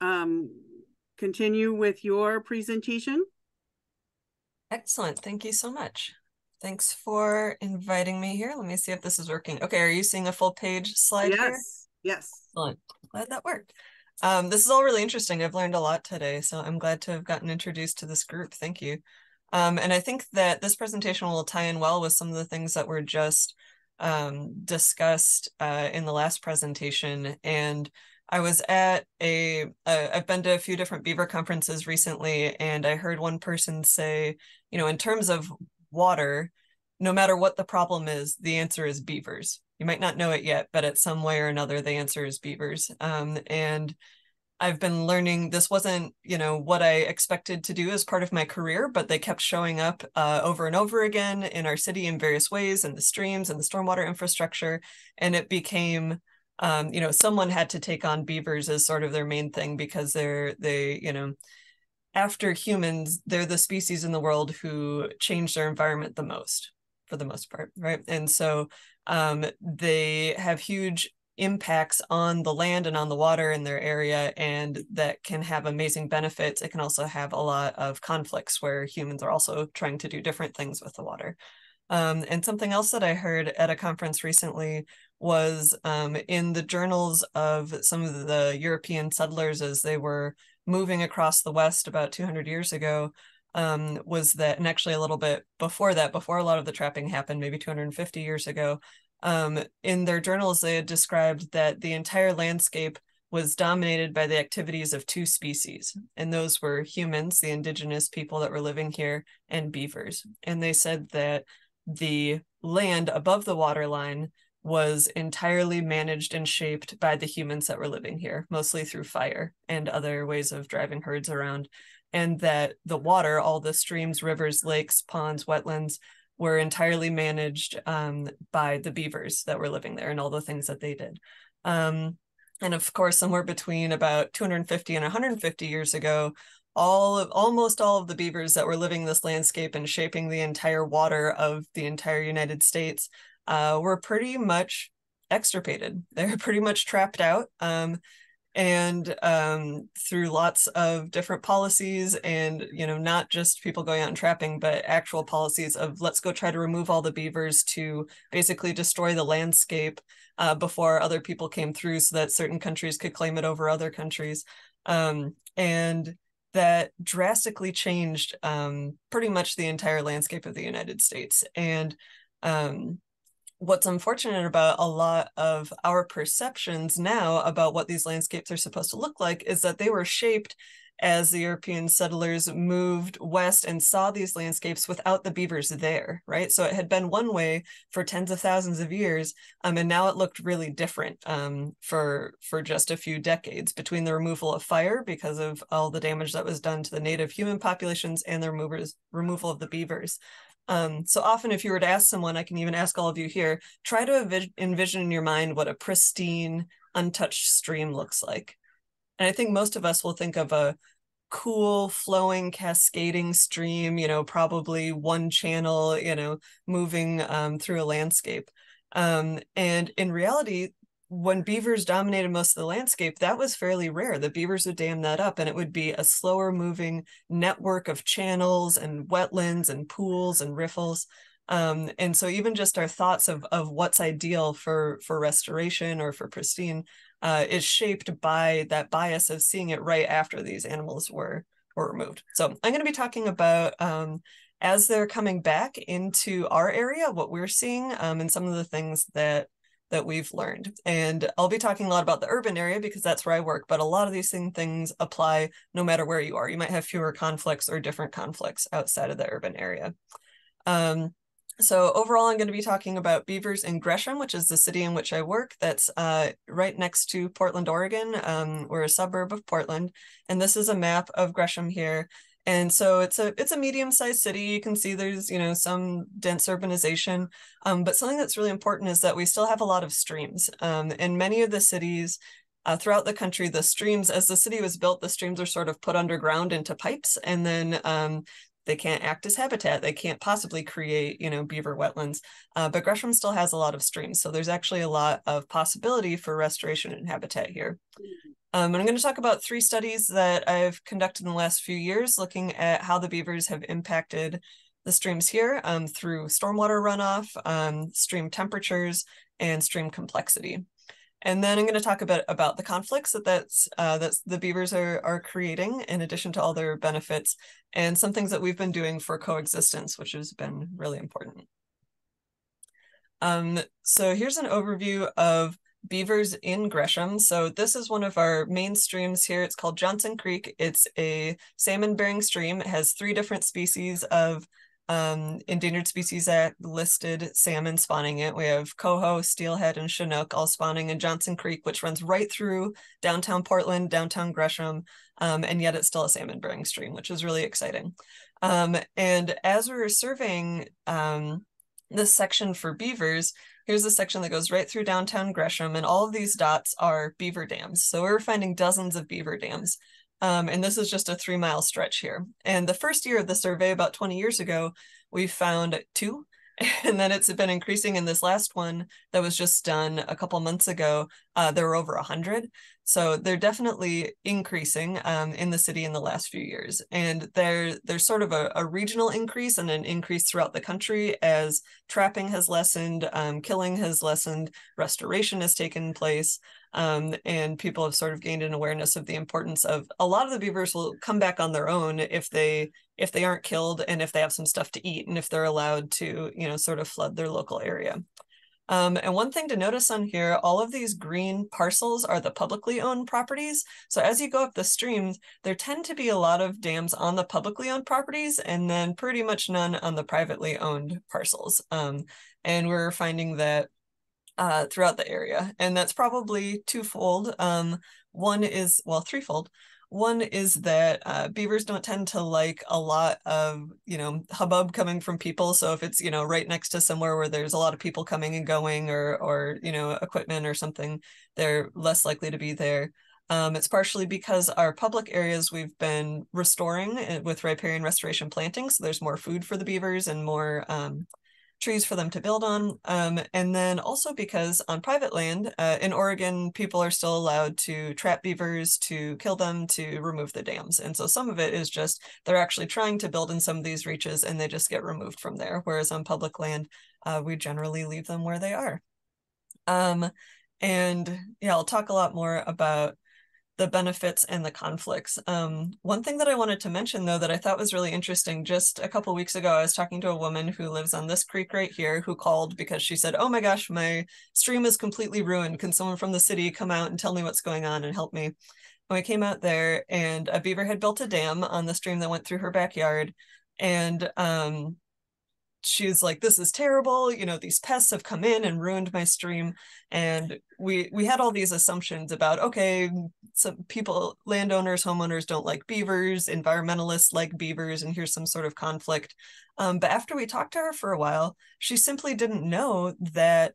um, continue with your presentation. Excellent. Thank you so much. Thanks for inviting me here. Let me see if this is working. Okay, are you seeing a full page slide yes. here? Yes. Excellent. Glad that worked. Um, this is all really interesting. I've learned a lot today, so I'm glad to have gotten introduced to this group. Thank you. Um, and I think that this presentation will tie in well with some of the things that were just um, discussed uh, in the last presentation. And I was at a, a, I've been to a few different beaver conferences recently, and I heard one person say, you know, in terms of water, no matter what the problem is, the answer is beavers. You might not know it yet, but at some way or another, the answer is beavers. Um, and I've been learning this wasn't, you know, what I expected to do as part of my career, but they kept showing up uh, over and over again in our city in various ways, in the streams and the stormwater infrastructure, and it became, um, you know, someone had to take on beavers as sort of their main thing because they're they, you know, after humans, they're the species in the world who change their environment the most, for the most part, right? And so um, they have huge impacts on the land and on the water in their area, and that can have amazing benefits. It can also have a lot of conflicts where humans are also trying to do different things with the water. Um, and something else that I heard at a conference recently was um, in the journals of some of the European settlers as they were moving across the West about 200 years ago, um, was that, and actually a little bit before that, before a lot of the trapping happened, maybe 250 years ago, um, in their journals, they had described that the entire landscape was dominated by the activities of two species, and those were humans, the indigenous people that were living here, and beavers. And they said that the land above the waterline was entirely managed and shaped by the humans that were living here, mostly through fire and other ways of driving herds around. And that the water, all the streams, rivers, lakes, ponds, wetlands, were entirely managed um, by the beavers that were living there and all the things that they did. Um, and of course, somewhere between about 250 and 150 years ago, all of almost all of the beavers that were living this landscape and shaping the entire water of the entire United States uh, were pretty much extirpated. They're pretty much trapped out. Um, and um, through lots of different policies and you know not just people going out and trapping but actual policies of let's go try to remove all the beavers to basically destroy the landscape uh, before other people came through so that certain countries could claim it over other countries um, and that drastically changed um, pretty much the entire landscape of the united states and um, what's unfortunate about a lot of our perceptions now about what these landscapes are supposed to look like is that they were shaped as the European settlers moved west and saw these landscapes without the beavers there, right? So it had been one way for tens of thousands of years, um, and now it looked really different um, for for just a few decades between the removal of fire because of all the damage that was done to the native human populations and the removers, removal of the beavers. Um, so often, if you were to ask someone, I can even ask all of you here, try to envision in your mind what a pristine, untouched stream looks like. And I think most of us will think of a cool, flowing, cascading stream, you know, probably one channel, you know, moving um, through a landscape. Um, and in reality, when beavers dominated most of the landscape, that was fairly rare. The beavers would dam that up and it would be a slower moving network of channels and wetlands and pools and riffles. Um, and so even just our thoughts of, of what's ideal for, for restoration or for pristine uh, is shaped by that bias of seeing it right after these animals were, were removed. So I'm going to be talking about um, as they're coming back into our area, what we're seeing um, and some of the things that that we've learned. And I'll be talking a lot about the urban area because that's where I work, but a lot of these thing, things apply no matter where you are. You might have fewer conflicts or different conflicts outside of the urban area. Um, so overall, I'm going to be talking about beavers in Gresham, which is the city in which I work. That's uh, right next to Portland, Oregon. Um, we're a suburb of Portland. And this is a map of Gresham here. And so it's a it's a medium-sized city. You can see there's you know some dense urbanization, um, but something that's really important is that we still have a lot of streams. Um, in many of the cities uh, throughout the country, the streams, as the city was built, the streams are sort of put underground into pipes, and then um, they can't act as habitat. They can't possibly create, you know, beaver wetlands. Uh, but Gresham still has a lot of streams, so there's actually a lot of possibility for restoration and habitat here. Um, and I'm going to talk about three studies that I've conducted in the last few years looking at how the beavers have impacted the streams here um, through stormwater runoff, um, stream temperatures, and stream complexity. And then I'm going to talk a bit about the conflicts that that's uh, that the beavers are are creating in addition to all their benefits, and some things that we've been doing for coexistence, which has been really important. Um, so here's an overview of beavers in Gresham. So this is one of our main streams here. It's called Johnson Creek. It's a salmon bearing stream. It has three different species of um, Endangered Species Act listed salmon spawning it. We have coho, steelhead, and chinook all spawning in Johnson Creek, which runs right through downtown Portland, downtown Gresham, um, and yet it's still a salmon bearing stream, which is really exciting. Um, and as we were surveying um, this section for beavers, here's a section that goes right through downtown Gresham, and all of these dots are beaver dams. So we we're finding dozens of beaver dams. Um, and this is just a three mile stretch here. And the first year of the survey, about 20 years ago, we found two. And then it's been increasing in this last one that was just done a couple months ago. Uh, there were over 100. So they're definitely increasing um, in the city in the last few years. And there, there's sort of a, a, regional increase and an increase throughout the country as trapping has lessened, um, killing has lessened, restoration has taken place. Um, and people have sort of gained an awareness of the importance of a lot of the beavers will come back on their own if they if they aren't killed and if they have some stuff to eat and if they're allowed to you know sort of flood their local area. Um, and one thing to notice on here, all of these green parcels are the publicly owned properties. So as you go up the streams, there tend to be a lot of dams on the publicly owned properties and then pretty much none on the privately owned parcels. Um, and we're finding that uh, throughout the area. And that's probably twofold. Um, one is, well, threefold. One is that uh, beavers don't tend to like a lot of, you know, hubbub coming from people. So if it's, you know, right next to somewhere where there's a lot of people coming and going or, or you know, equipment or something, they're less likely to be there. Um, it's partially because our public areas we've been restoring eh, with riparian restoration planting. So there's more food for the beavers and more um, trees for them to build on. Um, and then also because on private land uh, in Oregon, people are still allowed to trap beavers, to kill them, to remove the dams. And so some of it is just they're actually trying to build in some of these reaches and they just get removed from there. Whereas on public land, uh, we generally leave them where they are. Um, and yeah, I'll talk a lot more about the benefits and the conflicts. Um, one thing that I wanted to mention, though, that I thought was really interesting, just a couple weeks ago, I was talking to a woman who lives on this creek right here who called because she said, oh my gosh, my stream is completely ruined. Can someone from the city come out and tell me what's going on and help me? And we came out there and a beaver had built a dam on the stream that went through her backyard. And um, she's like this is terrible you know these pests have come in and ruined my stream. And we we had all these assumptions about okay some people landowners homeowners don't like beavers environmentalists like beavers and here's some sort of conflict. Um, but after we talked to her for a while she simply didn't know that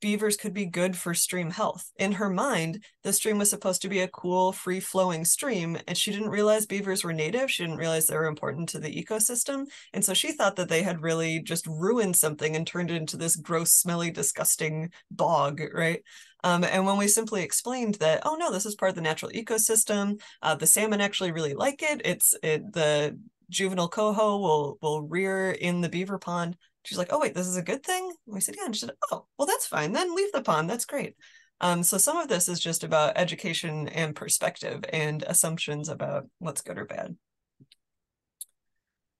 beavers could be good for stream health. In her mind, the stream was supposed to be a cool, free flowing stream, and she didn't realize beavers were native. She didn't realize they were important to the ecosystem. And so she thought that they had really just ruined something and turned it into this gross, smelly, disgusting bog, right? Um, and when we simply explained that, oh no, this is part of the natural ecosystem, uh, the salmon actually really like it. It's it, the juvenile coho will will rear in the beaver pond she's like, oh, wait, this is a good thing? And we said, yeah. And she said, oh, well, that's fine. Then leave the pond. That's great. Um, so some of this is just about education and perspective and assumptions about what's good or bad.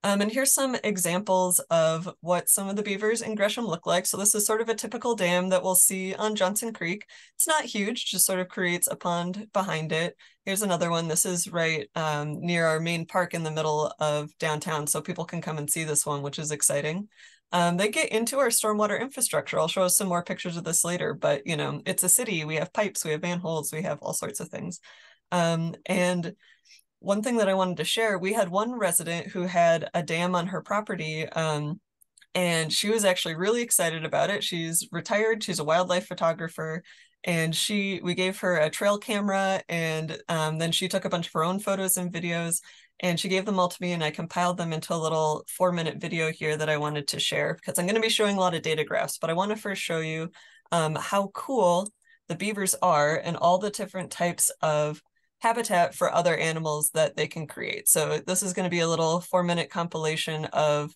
Um, and here's some examples of what some of the beavers in Gresham look like. So this is sort of a typical dam that we'll see on Johnson Creek. It's not huge, just sort of creates a pond behind it. Here's another one. This is right um, near our main park in the middle of downtown. So people can come and see this one, which is exciting um, they get into our stormwater infrastructure. I'll show us some more pictures of this later, but you know, it's a city. We have pipes, we have manholes, we have all sorts of things. Um, and one thing that I wanted to share, we had one resident who had a dam on her property. Um, and she was actually really excited about it. She's retired, she's a wildlife photographer, and she we gave her a trail camera and um, then she took a bunch of her own photos and videos and she gave them all to me and I compiled them into a little four minute video here that I wanted to share because I'm going to be showing a lot of data graphs, but I want to first show you um, how cool the beavers are and all the different types of habitat for other animals that they can create. So this is going to be a little four minute compilation of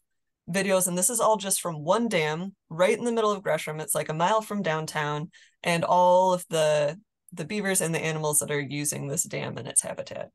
videos and this is all just from one dam right in the middle of Gresham. It's like a mile from downtown and all of the the beavers and the animals that are using this dam and its habitat.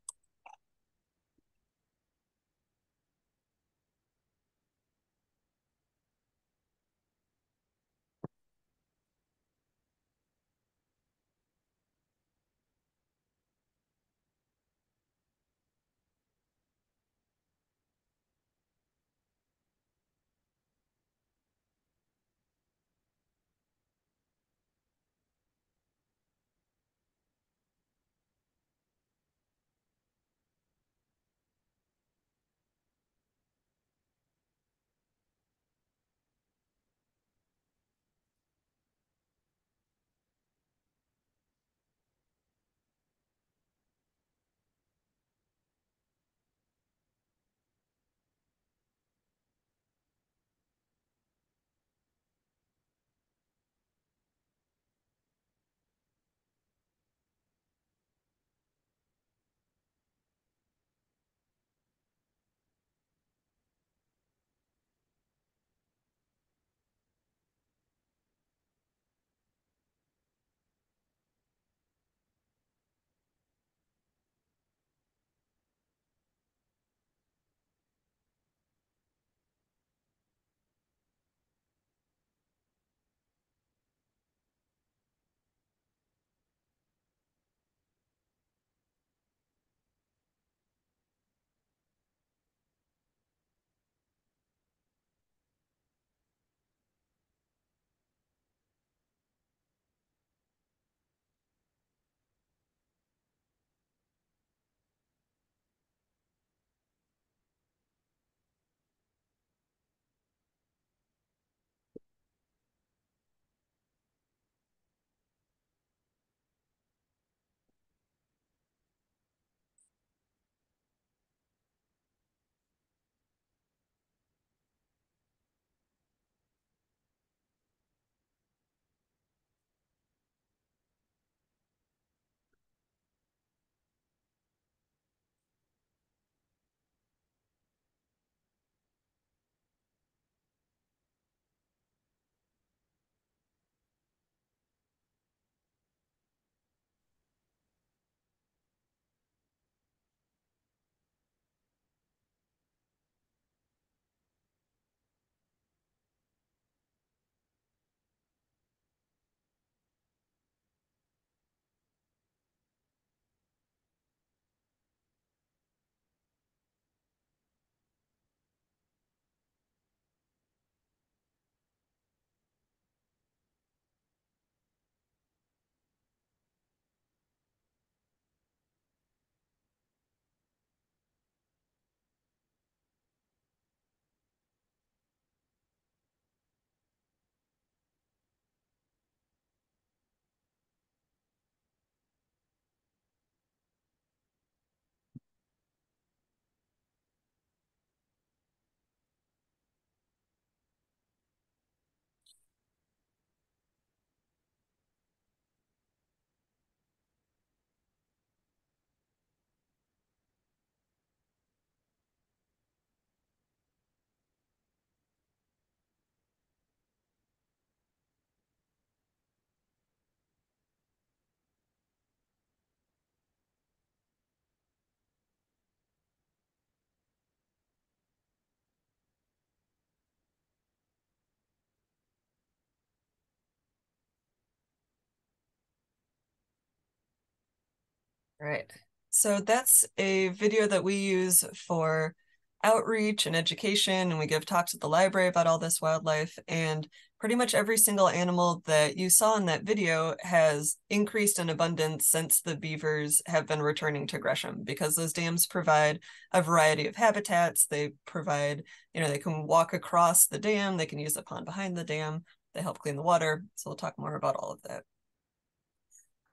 Right. So that's a video that we use for outreach and education, and we give talks at the library about all this wildlife. And pretty much every single animal that you saw in that video has increased in abundance since the beavers have been returning to Gresham because those dams provide a variety of habitats. They provide, you know, they can walk across the dam, they can use the pond behind the dam, they help clean the water. So we'll talk more about all of that.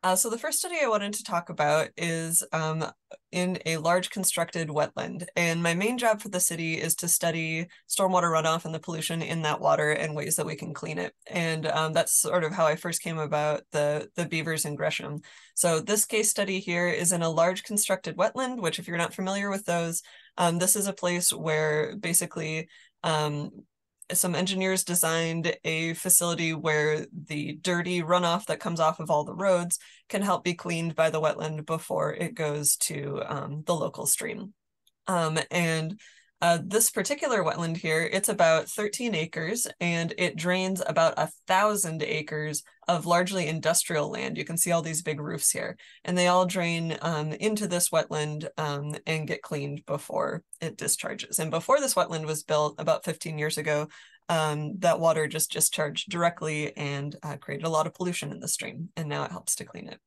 Uh, so the first study I wanted to talk about is um, in a large constructed wetland. And my main job for the city is to study stormwater runoff and the pollution in that water and ways that we can clean it. And um, that's sort of how I first came about the, the beavers in Gresham. So this case study here is in a large constructed wetland, which if you're not familiar with those, um, this is a place where basically um, some engineers designed a facility where the dirty runoff that comes off of all the roads can help be cleaned by the wetland before it goes to um, the local stream. Um, and uh, this particular wetland here, it's about 13 acres and it drains about a thousand acres of largely industrial land. You can see all these big roofs here and they all drain um, into this wetland um, and get cleaned before it discharges. And before this wetland was built about 15 years ago, um, that water just discharged directly and uh, created a lot of pollution in the stream. And now it helps to clean it.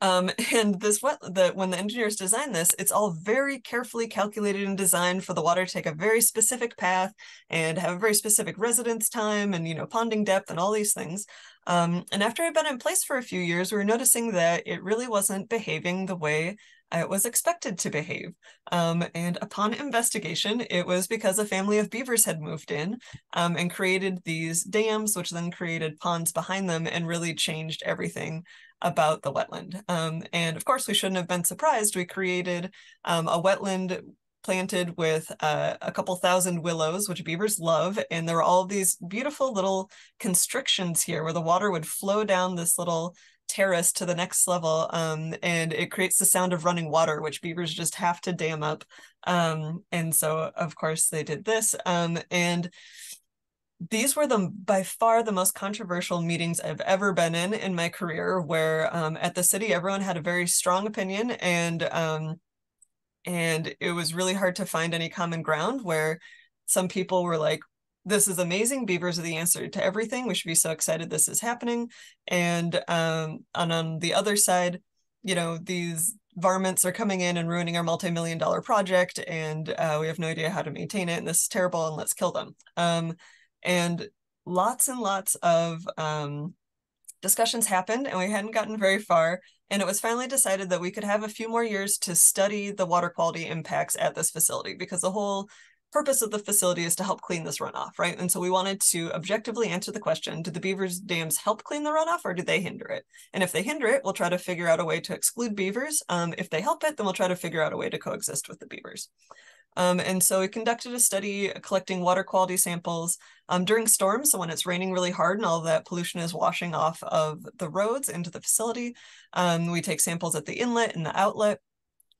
Um, and this the when the engineers designed this, it's all very carefully calculated and designed for the water to take a very specific path and have a very specific residence time and you know ponding depth and all these things. Um, and after it had been in place for a few years, we were noticing that it really wasn't behaving the way it was expected to behave. Um, and upon investigation, it was because a family of beavers had moved in um, and created these dams, which then created ponds behind them and really changed everything about the wetland. Um, and of course, we shouldn't have been surprised. We created um, a wetland planted with uh, a couple thousand willows, which beavers love. And there were all these beautiful little constrictions here where the water would flow down this little terrace to the next level um, and it creates the sound of running water which beavers just have to dam up um, and so of course they did this um, and these were the by far the most controversial meetings I've ever been in in my career, where um, at the city everyone had a very strong opinion, and um, and it was really hard to find any common ground. Where some people were like, "This is amazing! Beavers are the answer to everything. We should be so excited this is happening," and um, and on the other side, you know, these varmints are coming in and ruining our multi-million dollar project, and uh, we have no idea how to maintain it, and this is terrible, and let's kill them. And lots and lots of um, discussions happened and we hadn't gotten very far and it was finally decided that we could have a few more years to study the water quality impacts at this facility because the whole purpose of the facility is to help clean this runoff, right? And so we wanted to objectively answer the question, do the beavers dams help clean the runoff or do they hinder it? And if they hinder it, we'll try to figure out a way to exclude beavers. Um, if they help it, then we'll try to figure out a way to coexist with the beavers. Um, and so we conducted a study collecting water quality samples um, during storms. So when it's raining really hard and all that pollution is washing off of the roads into the facility, um, we take samples at the inlet and the outlet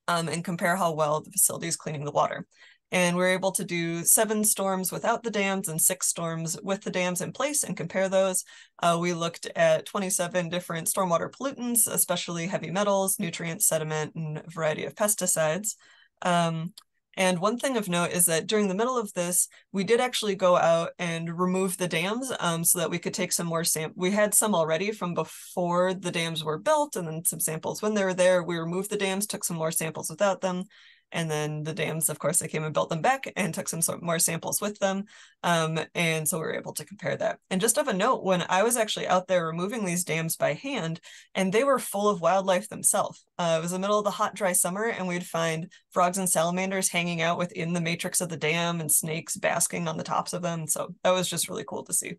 um, and compare how well the facility is cleaning the water. And we're able to do seven storms without the dams and six storms with the dams in place and compare those. Uh, we looked at 27 different stormwater pollutants, especially heavy metals, nutrients, sediment, and a variety of pesticides. Um, and one thing of note is that during the middle of this, we did actually go out and remove the dams um, so that we could take some more sam. We had some already from before the dams were built and then some samples when they were there. We removed the dams, took some more samples without them. And then the dams, of course, they came and built them back and took some more samples with them. Um, and so we were able to compare that. And just of a note, when I was actually out there removing these dams by hand, and they were full of wildlife themselves. Uh, it was the middle of the hot, dry summer, and we'd find frogs and salamanders hanging out within the matrix of the dam and snakes basking on the tops of them. So that was just really cool to see.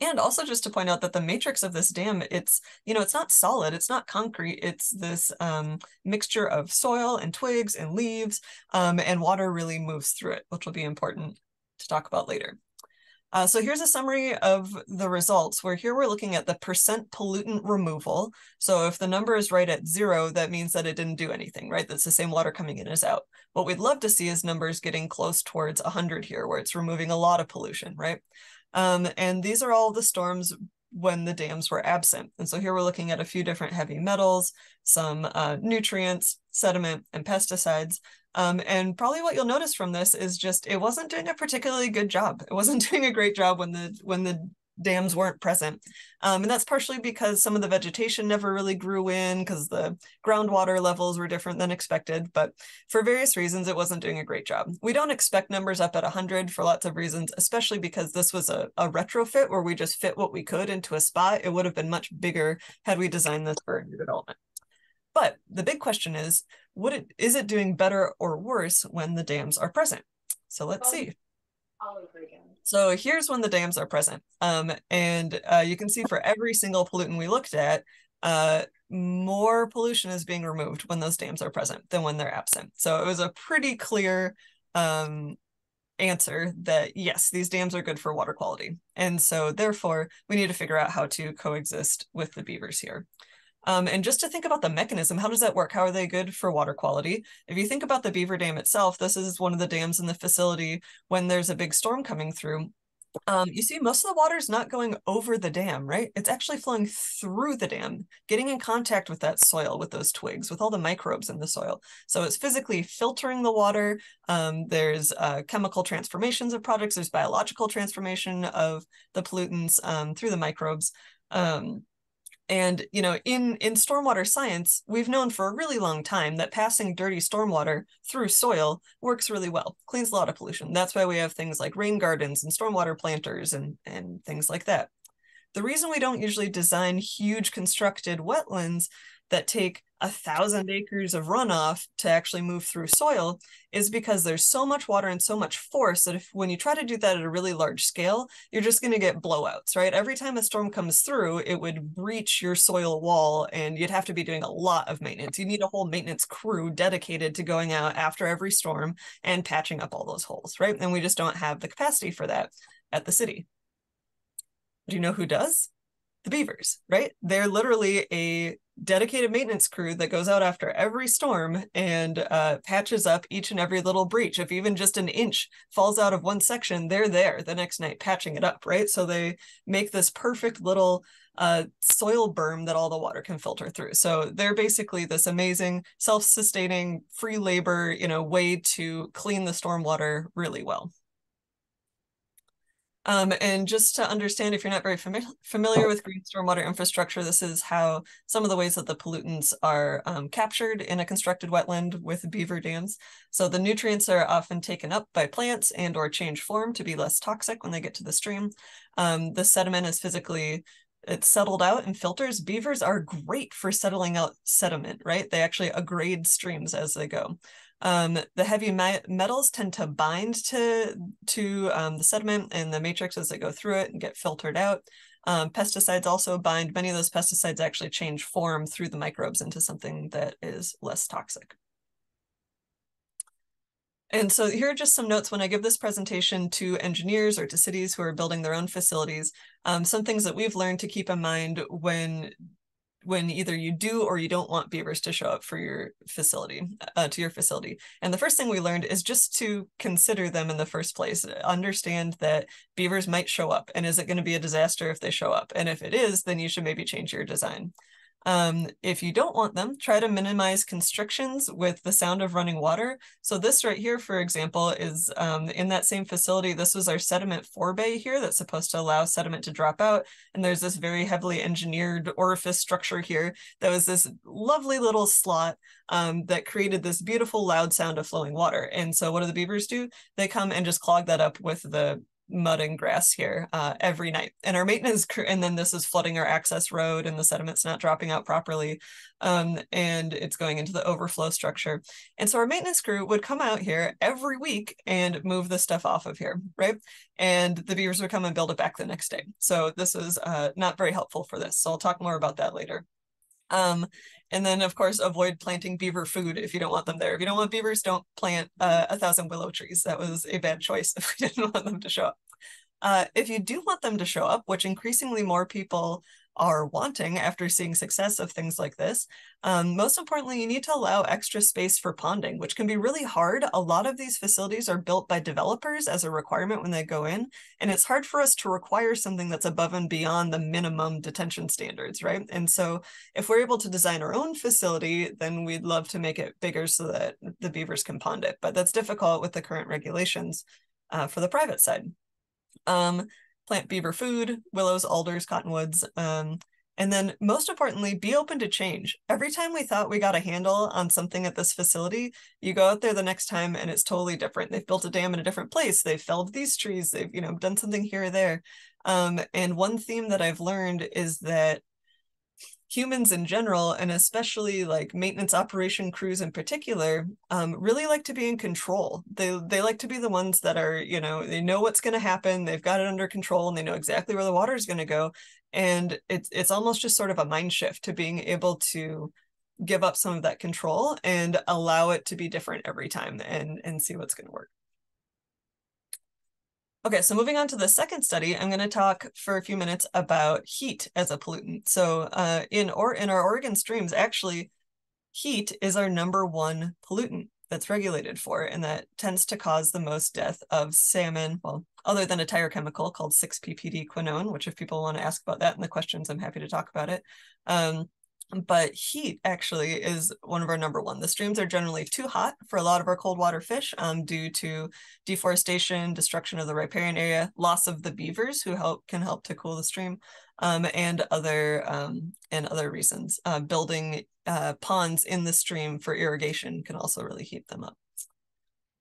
And also just to point out that the matrix of this dam, it's, you know, it's not solid, it's not concrete, it's this um, mixture of soil and twigs and leaves, um, and water really moves through it, which will be important to talk about later. Uh, so here's a summary of the results where here we're looking at the percent pollutant removal. So if the number is right at zero, that means that it didn't do anything, right? That's the same water coming in as out. What we'd love to see is numbers getting close towards 100 here, where it's removing a lot of pollution, right? Um, and these are all the storms when the dams were absent. And so here we're looking at a few different heavy metals, some uh, nutrients, sediment, and pesticides. Um, and probably what you'll notice from this is just it wasn't doing a particularly good job. It wasn't doing a great job when the when the dams weren't present. Um, and that's partially because some of the vegetation never really grew in because the groundwater levels were different than expected. But for various reasons, it wasn't doing a great job. We don't expect numbers up at 100 for lots of reasons, especially because this was a, a retrofit where we just fit what we could into a spot. It would have been much bigger had we designed this for a new development. But the big question is, would it is it doing better or worse when the dams are present? So let's see. So here's when the dams are present. Um, and uh, you can see for every single pollutant we looked at, uh, more pollution is being removed when those dams are present than when they're absent. So it was a pretty clear um, answer that yes, these dams are good for water quality. And so therefore, we need to figure out how to coexist with the beavers here. Um, and just to think about the mechanism, how does that work? How are they good for water quality? If you think about the Beaver Dam itself, this is one of the dams in the facility when there's a big storm coming through. Um, you see most of the water is not going over the dam, right? It's actually flowing through the dam, getting in contact with that soil, with those twigs, with all the microbes in the soil. So it's physically filtering the water. Um, there's uh, chemical transformations of products. There's biological transformation of the pollutants um, through the microbes. Um, and you know, in in stormwater science, we've known for a really long time that passing dirty stormwater through soil works really well, cleans a lot of pollution. That's why we have things like rain gardens and stormwater planters and and things like that. The reason we don't usually design huge constructed wetlands that take a thousand acres of runoff to actually move through soil is because there's so much water and so much force that if when you try to do that at a really large scale, you're just going to get blowouts, right? Every time a storm comes through, it would breach your soil wall and you'd have to be doing a lot of maintenance. You need a whole maintenance crew dedicated to going out after every storm and patching up all those holes, right? And we just don't have the capacity for that at the city. Do you know who does? The beavers, right? They're literally a dedicated maintenance crew that goes out after every storm and uh, patches up each and every little breach. If even just an inch falls out of one section, they're there the next night patching it up, right? So they make this perfect little uh, soil berm that all the water can filter through. So they're basically this amazing self-sustaining free labor, you know, way to clean the stormwater really well. Um, and just to understand, if you're not very fami familiar with green stormwater infrastructure, this is how some of the ways that the pollutants are um, captured in a constructed wetland with beaver dams. So the nutrients are often taken up by plants and or change form to be less toxic when they get to the stream. Um, the sediment is physically it's settled out and filters. Beavers are great for settling out sediment, right? They actually aggrade streams as they go. Um, the heavy metals tend to bind to, to um, the sediment and the matrix as they go through it and get filtered out. Um, pesticides also bind, many of those pesticides actually change form through the microbes into something that is less toxic. And so here are just some notes when I give this presentation to engineers or to cities who are building their own facilities, um, some things that we've learned to keep in mind when when either you do or you don't want beavers to show up for your facility, uh, to your facility. And the first thing we learned is just to consider them in the first place. Understand that beavers might show up and is it going to be a disaster if they show up? And if it is, then you should maybe change your design. Um, if you don't want them, try to minimize constrictions with the sound of running water. So this right here, for example, is um, in that same facility. This was our sediment forebay here that's supposed to allow sediment to drop out. And there's this very heavily engineered orifice structure here that was this lovely little slot um, that created this beautiful loud sound of flowing water. And so what do the beavers do? They come and just clog that up with the mud and grass here uh, every night. And our maintenance crew, and then this is flooding our access road and the sediment's not dropping out properly. Um, and it's going into the overflow structure. And so our maintenance crew would come out here every week and move the stuff off of here, right? And the beavers would come and build it back the next day. So this is uh, not very helpful for this. So I'll talk more about that later. Um, and then, of course, avoid planting beaver food if you don't want them there. If you don't want beavers, don't plant uh, a thousand willow trees. That was a bad choice if we didn't want them to show up. Uh, if you do want them to show up, which increasingly more people are wanting after seeing success of things like this. Um, most importantly, you need to allow extra space for ponding, which can be really hard. A lot of these facilities are built by developers as a requirement when they go in, and it's hard for us to require something that's above and beyond the minimum detention standards, right? And so if we're able to design our own facility, then we'd love to make it bigger so that the beavers can pond it, but that's difficult with the current regulations uh, for the private side. Um, plant beaver food, willows, alders, cottonwoods, um, and then most importantly, be open to change. Every time we thought we got a handle on something at this facility, you go out there the next time and it's totally different. They've built a dam in a different place. They've felled these trees. They've, you know, done something here or there. Um, and one theme that I've learned is that humans in general, and especially like maintenance operation crews in particular, um, really like to be in control. They they like to be the ones that are, you know, they know what's going to happen, they've got it under control, and they know exactly where the water is going to go. And it's it's almost just sort of a mind shift to being able to give up some of that control and allow it to be different every time and and see what's going to work. Okay, so moving on to the second study, I'm going to talk for a few minutes about heat as a pollutant. So uh, in or in our Oregon streams, actually, heat is our number one pollutant that's regulated for, and that tends to cause the most death of salmon. Well, other than a tire chemical called 6-PPD quinone, which if people want to ask about that in the questions, I'm happy to talk about it. Um, but heat actually is one of our number one. The streams are generally too hot for a lot of our cold water fish um, due to deforestation, destruction of the riparian area, loss of the beavers who help can help to cool the stream, um, and other um, and other reasons. Uh, building uh, ponds in the stream for irrigation can also really heat them up.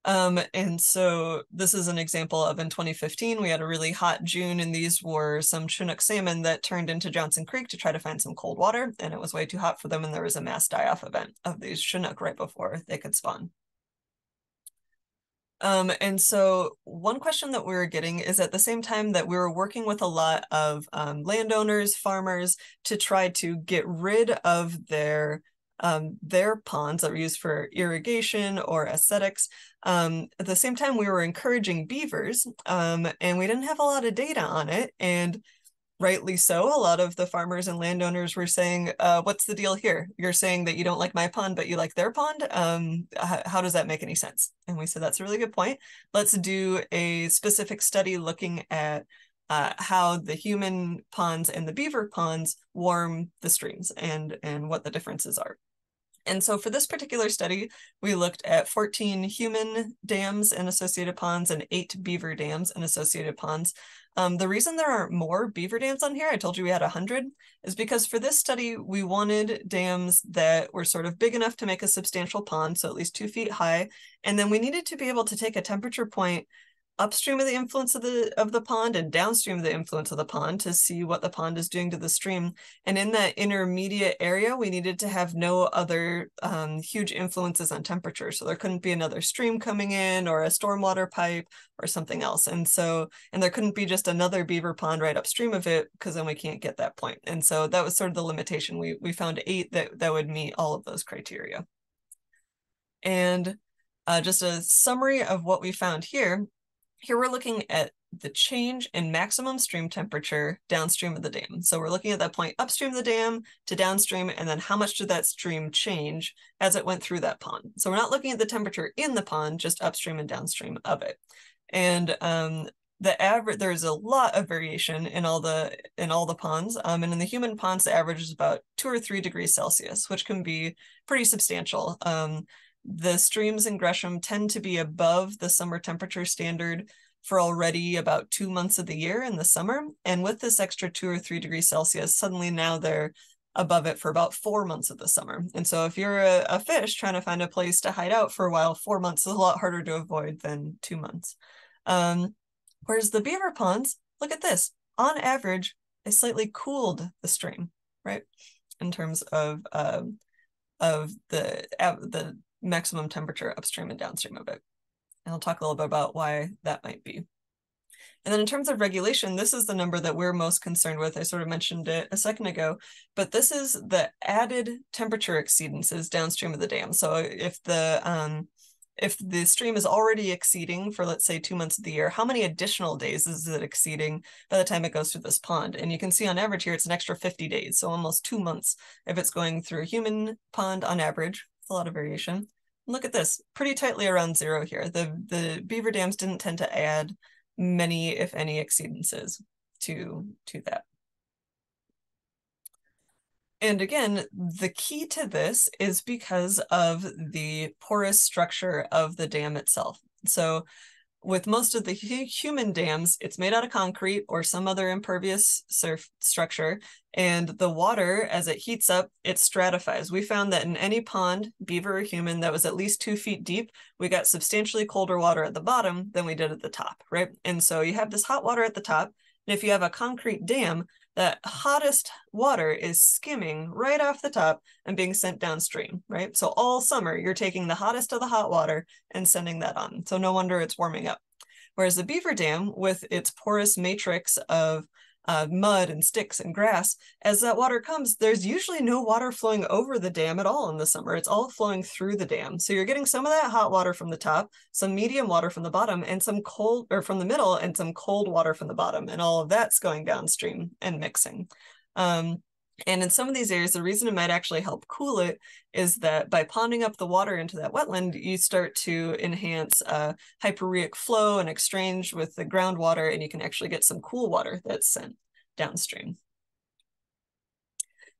Um, and so this is an example of in 2015, we had a really hot June and these were some Chinook salmon that turned into Johnson Creek to try to find some cold water and it was way too hot for them and there was a mass die-off event of these Chinook right before they could spawn. Um, and so one question that we were getting is at the same time that we were working with a lot of um, landowners, farmers to try to get rid of their um, their ponds that were used for irrigation or aesthetics. Um, at the same time, we were encouraging beavers, um, and we didn't have a lot of data on it. And rightly so, a lot of the farmers and landowners were saying, uh, "What's the deal here? You're saying that you don't like my pond, but you like their pond. Um, how does that make any sense?" And we said, "That's a really good point. Let's do a specific study looking at." Uh, how the human ponds and the beaver ponds warm the streams and and what the differences are. And so for this particular study, we looked at 14 human dams and associated ponds and eight beaver dams and associated ponds. Um, the reason there aren't more beaver dams on here, I told you we had 100, is because for this study, we wanted dams that were sort of big enough to make a substantial pond, so at least two feet high. And then we needed to be able to take a temperature point upstream of the influence of the of the pond and downstream of the influence of the pond to see what the pond is doing to the stream. And in that intermediate area, we needed to have no other um, huge influences on temperature. So there couldn't be another stream coming in or a stormwater pipe or something else. And so, and there couldn't be just another beaver pond right upstream of it because then we can't get that point. And so that was sort of the limitation. We we found eight that that would meet all of those criteria. And uh, just a summary of what we found here here we're looking at the change in maximum stream temperature downstream of the dam. So we're looking at that point upstream of the dam to downstream, and then how much did that stream change as it went through that pond. So we're not looking at the temperature in the pond, just upstream and downstream of it. And um, the average, there's a lot of variation in all the in all the ponds. Um, and in the human ponds, the average is about two or three degrees Celsius, which can be pretty substantial. Um, the streams in Gresham tend to be above the summer temperature standard for already about two months of the year in the summer. And with this extra two or three degrees Celsius, suddenly now they're above it for about four months of the summer. And so if you're a, a, fish trying to find a place to hide out for a while, four months is a lot harder to avoid than two months. Um, whereas the beaver ponds, look at this, on average, they slightly cooled the stream, right? In terms of um, of the the maximum temperature upstream and downstream of it. And I'll talk a little bit about why that might be. And then in terms of regulation, this is the number that we're most concerned with. I sort of mentioned it a second ago, but this is the added temperature exceedances downstream of the dam. So if the um, if the stream is already exceeding for let's say two months of the year, how many additional days is it exceeding by the time it goes through this pond? And you can see on average here, it's an extra 50 days. So almost two months if it's going through a human pond on average, it's a lot of variation look at this, pretty tightly around zero here. The, the beaver dams didn't tend to add many, if any, exceedances to, to that. And again, the key to this is because of the porous structure of the dam itself. So with most of the hu- human dams, it's made out of concrete or some other impervious surf structure. And the water, as it heats up, it stratifies. We found that in any pond, beaver or human, that was at least two feet deep, we got substantially colder water at the bottom than we did at the top, right? And so you have this hot water at the top. And if you have a concrete dam, that hottest water is skimming right off the top and being sent downstream, right? So all summer, you're taking the hottest of the hot water and sending that on. So no wonder it's warming up. Whereas the beaver dam, with its porous matrix of uh, mud and sticks and grass, as that water comes, there's usually no water flowing over the dam at all in the summer. It's all flowing through the dam. So you're getting some of that hot water from the top, some medium water from the bottom, and some cold, or from the middle, and some cold water from the bottom. And all of that's going downstream and mixing. Um, and in some of these areas, the reason it might actually help cool it is that by ponding up the water into that wetland, you start to enhance uh, hyporheic flow and exchange with the groundwater, and you can actually get some cool water that's sent downstream.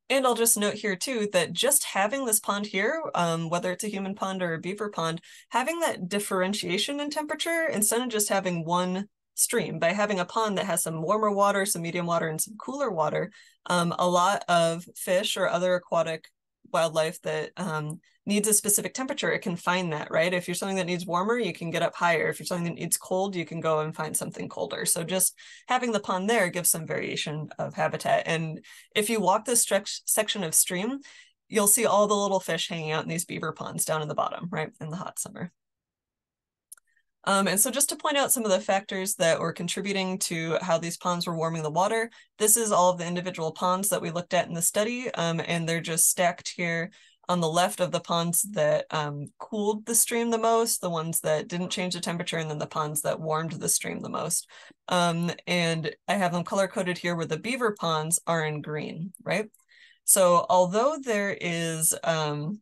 And I'll just note here too that just having this pond here, um, whether it's a human pond or a beaver pond, having that differentiation in temperature instead of just having one stream, by having a pond that has some warmer water, some medium water, and some cooler water, um, a lot of fish or other aquatic wildlife that um, needs a specific temperature, it can find that, right? If you're something that needs warmer, you can get up higher. If you're something that needs cold, you can go and find something colder. So just having the pond there gives some variation of habitat. And if you walk this stretch section of stream, you'll see all the little fish hanging out in these beaver ponds down in the bottom, right, in the hot summer. Um, and so just to point out some of the factors that were contributing to how these ponds were warming the water, this is all of the individual ponds that we looked at in the study, um, and they're just stacked here on the left of the ponds that um, cooled the stream the most, the ones that didn't change the temperature, and then the ponds that warmed the stream the most. Um, and I have them color coded here where the beaver ponds are in green, right? So although there is um,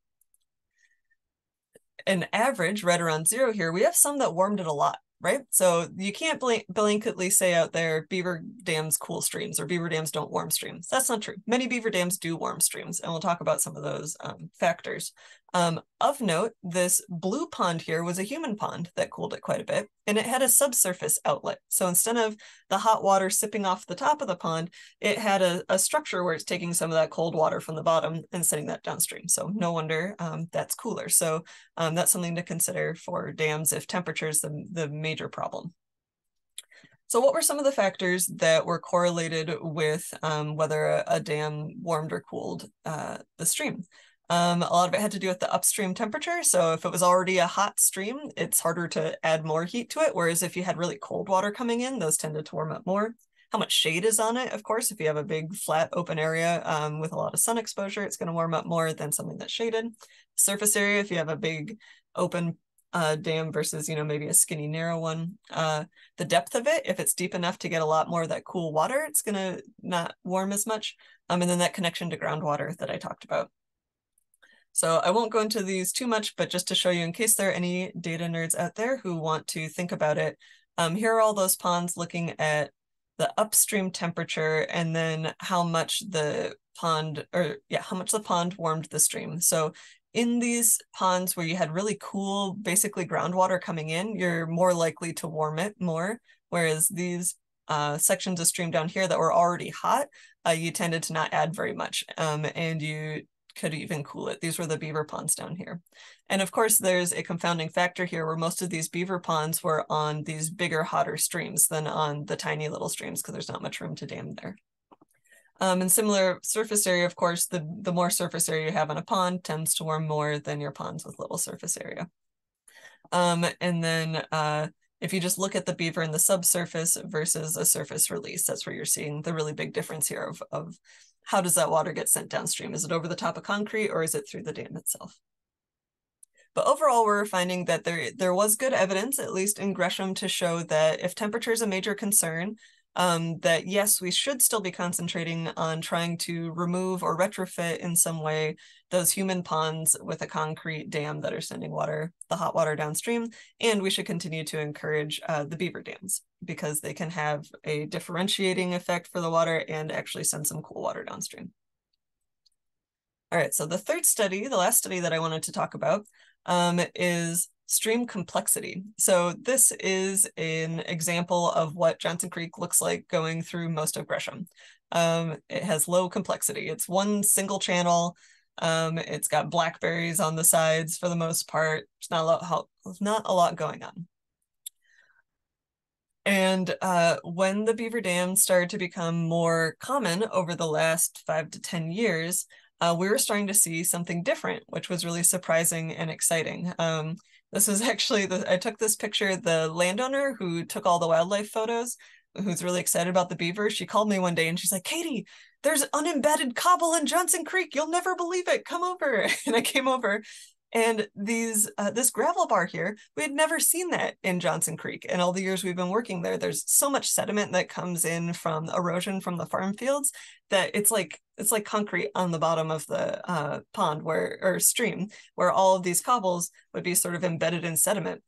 an average right around zero here, we have some that warmed it a lot, right? So you can't blanketly say out there beaver dams cool streams or beaver dams don't warm streams. That's not true. Many beaver dams do warm streams, and we'll talk about some of those um, factors. Um, of note, this blue pond here was a human pond that cooled it quite a bit, and it had a subsurface outlet. So instead of the hot water sipping off the top of the pond, it had a, a structure where it's taking some of that cold water from the bottom and sending that downstream. So no wonder um, that's cooler. So um, that's something to consider for dams if temperature is the, the major problem. So what were some of the factors that were correlated with um, whether a, a, dam warmed or cooled uh, the stream? Um, a lot of it had to do with the upstream temperature. So if it was already a hot stream, it's harder to add more heat to it. Whereas if you had really cold water coming in, those tended to warm up more. How much shade is on it, of course, if you have a big flat open area um, with a lot of sun exposure, it's going to warm up more than something that's shaded. Surface area, if you have a big open uh, dam versus, you know, maybe a skinny narrow one. Uh, the depth of it, if it's deep enough to get a lot more of that cool water, it's going to not warm as much. Um, and then that connection to groundwater that I talked about. So I won't go into these too much, but just to show you in case there are any data nerds out there who want to think about it, um, here are all those ponds looking at the upstream temperature and then how much the pond, or yeah, how much the pond warmed the stream. So in these ponds where you had really cool, basically groundwater coming in, you're more likely to warm it more. Whereas these uh, sections of stream down here that were already hot, uh, you tended to not add very much. Um, and you could even cool it. These were the beaver ponds down here. And of course, there's a confounding factor here where most of these beaver ponds were on these bigger, hotter streams than on the tiny little streams because there's not much room to dam there. Um, and similar surface area, of course, the, the more surface area you have on a pond tends to warm more than your ponds with little surface area. Um, and then uh, if you just look at the beaver in the subsurface versus a surface release, that's where you're seeing the really big difference here of, of how does that water get sent downstream? Is it over the top of concrete or is it through the dam itself? But overall, we're finding that there, there was good evidence, at least in Gresham, to show that if temperature is a major concern, um, that yes, we should still be concentrating on trying to remove or retrofit in some way those human ponds with a concrete dam that are sending water, the hot water downstream. And we should continue to encourage uh, the beaver dams because they can have a differentiating effect for the water and actually send some cool water downstream. All right, so the third study, the last study that I wanted to talk about um, is stream complexity. So this is an example of what Johnson Creek looks like going through most of Gresham. Um, it has low complexity. It's one single channel. Um, it's got blackberries on the sides for the most part. There's not a lot, not a lot going on. And uh, when the beaver dam started to become more common over the last five to 10 years, uh, we were starting to see something different, which was really surprising and exciting. Um, this is actually, the, I took this picture, the landowner who took all the wildlife photos, who's really excited about the beaver, she called me one day and she's like, Katie, there's unembedded cobble in Johnson Creek. You'll never believe it. Come over. And I came over and these uh, this gravel bar here, we had never seen that in Johnson Creek. and all the years we've been working there, there's so much sediment that comes in from erosion from the farm fields that it's like it's like concrete on the bottom of the uh, pond where or stream where all of these cobbles would be sort of embedded in sediment.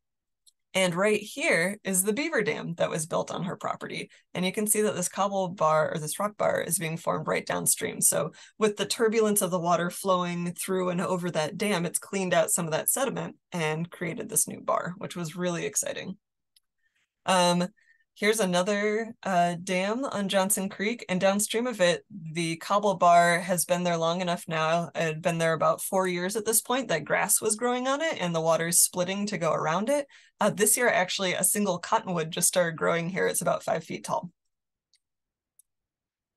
And right here is the beaver dam that was built on her property. And you can see that this cobble bar or this rock bar is being formed right downstream. So with the turbulence of the water flowing through and over that dam, it's cleaned out some of that sediment and created this new bar, which was really exciting. Um, Here's another uh, dam on Johnson Creek, and downstream of it, the cobble bar has been there long enough now. It had been there about four years at this point that grass was growing on it and the water is splitting to go around it. Uh, this year, actually, a single cottonwood just started growing here. It's about five feet tall.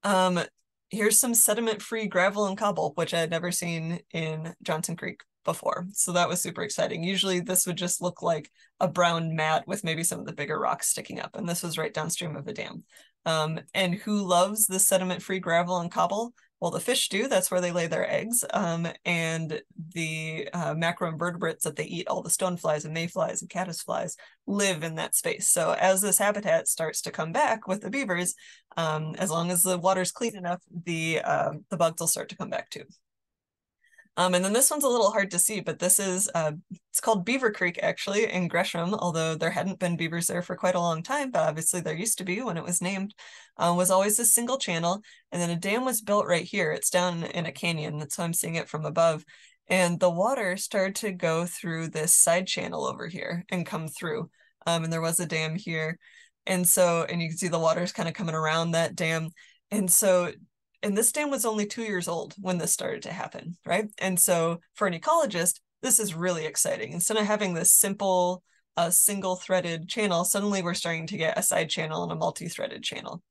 Um, here's some sediment-free gravel and cobble, which I had never seen in Johnson Creek before. So that was super exciting. Usually this would just look like a brown mat with maybe some of the bigger rocks sticking up. And this was right downstream of a dam. Um, and who loves the sediment-free gravel and cobble? Well, the fish do. That's where they lay their eggs. Um, and the uh, macroinvertebrates that they eat, all the stoneflies and mayflies and caddisflies, live in that space. So as this habitat starts to come back with the beavers, um, as long as the water's clean enough, the uh, the bugs will start to come back too. Um, and then this one's a little hard to see, but this is, uh, it's called Beaver Creek actually in Gresham, although there hadn't been beavers there for quite a long time, but obviously there used to be when it was named, uh, was always a single channel. And then a dam was built right here. It's down in a canyon. That's why I'm seeing it from above. And the water started to go through this side channel over here and come through. Um, and there was a dam here. And so, and you can see the water's kind of coming around that dam. And so and this dam was only two years old when this started to happen, right? And so for an ecologist, this is really exciting. Instead of having this simple, uh, single threaded channel, suddenly we're starting to get a side channel and a multi-threaded channel.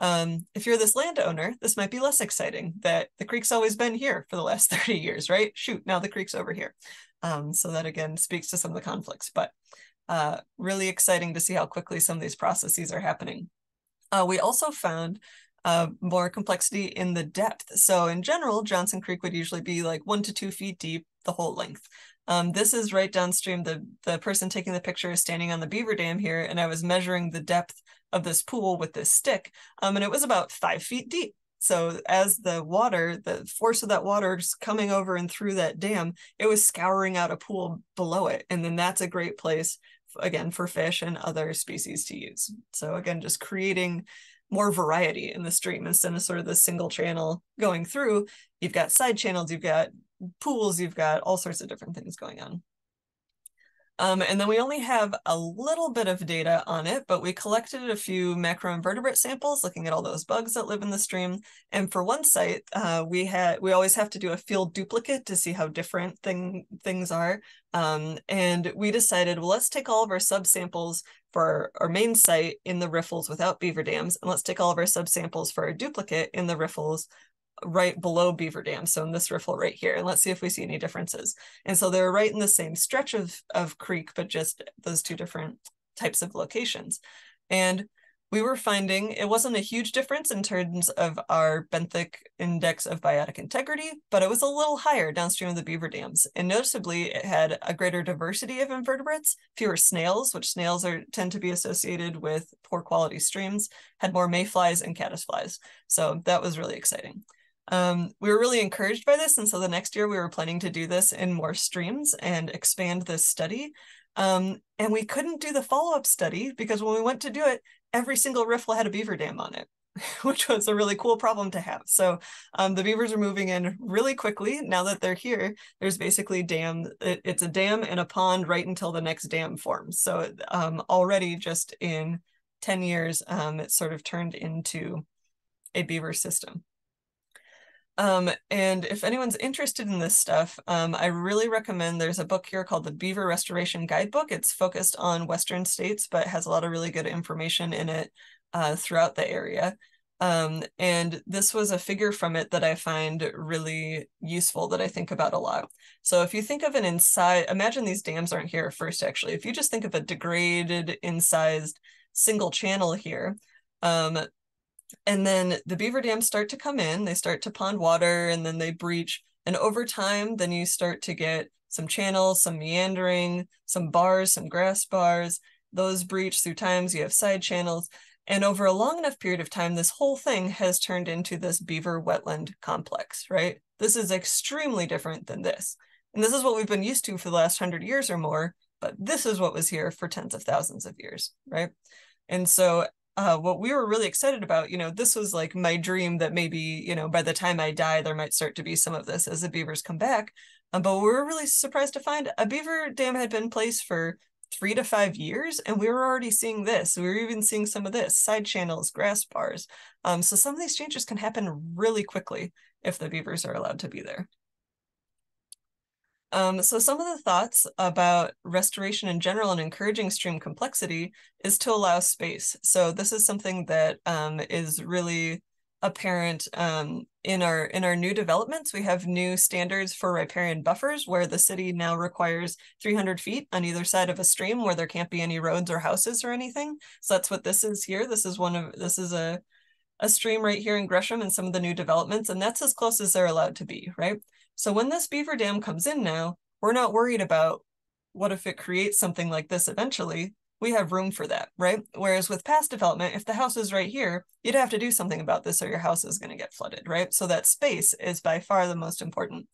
Um, if you're this landowner, this might be less exciting that the creek's always been here for the last 30 years, right? Shoot, now the creek's over here. Um, so that again speaks to some of the conflicts, but uh, really exciting to see how quickly some of these processes are happening. Uh, we also found uh, more complexity in the depth. So in general, Johnson Creek would usually be like one to two feet deep the whole length. Um, this is right downstream. The, the person taking the picture is standing on the beaver dam here, and I was measuring the depth of this pool with this stick, um, and it was about five feet deep. So as the water, the force of that water just coming over and through that dam, it was scouring out a pool below it. And then that's a great place, again, for fish and other species to use. So again, just creating more variety in the stream instead of sort of the single channel going through. You've got side channels, you've got pools, you've got all sorts of different things going on. Um, and then we only have a little bit of data on it, but we collected a few macroinvertebrate samples looking at all those bugs that live in the stream. And for one site, uh, we had we always have to do a field duplicate to see how different thing things are. Um, and we decided, well, let's take all of our subsamples for our, our main site in the riffles without beaver dams, and let's take all of our subsamples for our duplicate in the riffles right below Beaver Dam. So in this riffle right here, and let's see if we see any differences. And so they're right in the same stretch of, of creek, but just those two different types of locations. And we were finding it wasn't a huge difference in terms of our benthic index of biotic integrity, but it was a little higher downstream of the beaver dams. And noticeably, it had a greater diversity of invertebrates, fewer snails, which snails are tend to be associated with poor quality streams, had more mayflies and caddisflies. So that was really exciting. Um, we were really encouraged by this. And so the next year we were planning to do this in more streams and expand this study. Um, and we couldn't do the follow-up study because when we went to do it, every single riffle had a beaver dam on it. which was a really cool problem to have. So um, the beavers are moving in really quickly. Now that they're here, there's basically dam. It, it's a dam and a pond right until the next dam forms. So um, already just in 10 years, um, it's sort of turned into a beaver system. Um, and if anyone's interested in this stuff, um, I really recommend there's a book here called the Beaver Restoration Guidebook. It's focused on Western states, but has a lot of really good information in it uh, throughout the area. Um, and this was a figure from it that I find really useful that I think about a lot. So if you think of an inside, imagine these dams aren't here first, actually. If you just think of a degraded, incised single channel here, um, and then the beaver dams start to come in, they start to pond water and then they breach. And over time, then you start to get some channels, some meandering, some bars, some grass bars. Those breach through times, you have side channels. And over a long enough period of time, this whole thing has turned into this beaver wetland complex, right? This is extremely different than this. And this is what we've been used to for the last hundred years or more, but this is what was here for tens of thousands of years, right? And so uh, what we were really excited about, you know, this was like my dream that maybe, you know, by the time I die, there might start to be some of this as the beavers come back. Um, but we were really surprised to find a beaver dam had been placed for three to five years, and we were already seeing this. We were even seeing some of this side channels, grass bars. Um, so some of these changes can happen really quickly if the beavers are allowed to be there. Um, so some of the thoughts about restoration in general and encouraging stream complexity is to allow space. So this is something that um, is really apparent um, in our in our new developments. We have new standards for riparian buffers where the city now requires 300 feet on either side of a stream where there can't be any roads or houses or anything. So that's what this is here. This is one of this is a a stream right here in Gresham and some of the new developments, and that's as close as they're allowed to be, right? So when this beaver dam comes in now, we're not worried about what if it creates something like this eventually. We have room for that, right? Whereas with past development, if the house is right here, you'd have to do something about this or your house is going to get flooded, right? So that space is by far the most important.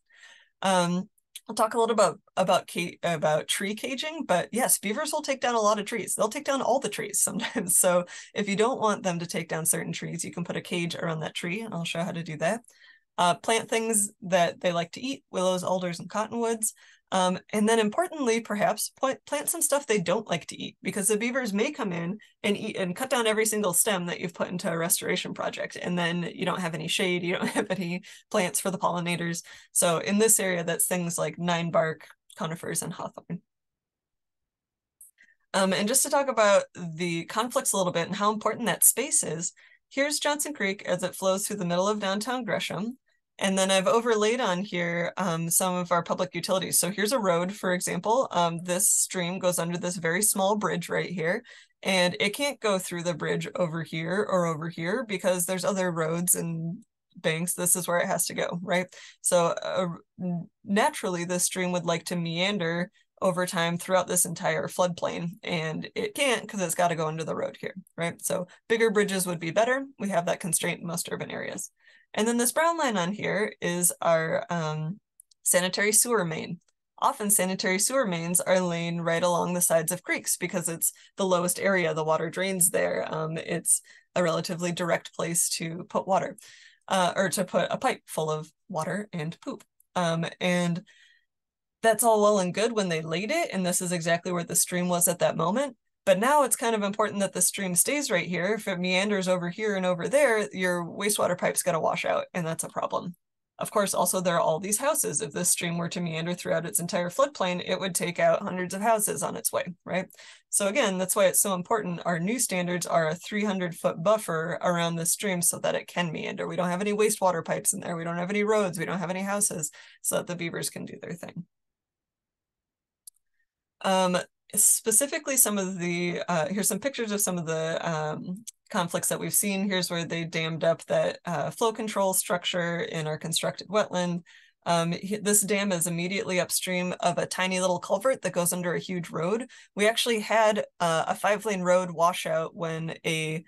Um, I'll talk a little about about about tree caging, but yes, beavers will take down a lot of trees. They'll take down all the trees sometimes. So if you don't want them to take down certain trees, you can put a cage around that tree, and I'll show how to do that uh, plant things that they like to eat, willows, alders, and cottonwoods. Um, and then importantly, perhaps plant, some stuff they don't like to eat because the beavers may come in and eat and cut down every single stem that you've put into a restoration project. And then you don't have any shade, you don't have any plants for the pollinators. So in this area, that's things like nine bark, conifers, and hawthorn. Um, and just to talk about the conflicts a little bit and how important that space is, here's Johnson Creek as it flows through the middle of downtown Gresham. And then I've overlaid on here um, some of our public utilities. So here's a road, for example. Um, this stream goes under this very small bridge right here. And it can't go through the bridge over here or over here because there's other roads and banks. This is where it has to go, right? So uh, naturally, this stream would like to meander over time throughout this entire floodplain and it can't because it's got to go under the road here right so bigger bridges would be better we have that constraint in most urban areas and then this brown line on here is our um, sanitary sewer main. Often sanitary sewer mains are laying right along the sides of creeks because it's the lowest area, the water drains there. Um, it's a relatively direct place to put water uh, or to put a pipe full of water and poop. Um, and that's all well and good when they laid it, and this is exactly where the stream was at that moment. But now it's kind of important that the stream stays right here. If it meanders over here and over there, your wastewater pipe's got to wash out, and that's a problem. Of course, also there are all these houses. If this stream were to meander throughout its entire floodplain, it would take out hundreds of houses on its way, right? So again, that's why it's so important. Our new standards are a 300 foot buffer around the stream so that it can meander. We don't have any wastewater pipes in there. We don't have any roads. We don't have any houses so that the beavers can do their thing. Um, specifically some of the, uh, here's some pictures of some of the um, conflicts that we've seen. Here's where they dammed up that uh, flow control structure in our constructed wetland. Um, this dam is immediately upstream of a tiny little culvert that goes under a huge road. We actually had uh, a five lane road washout when a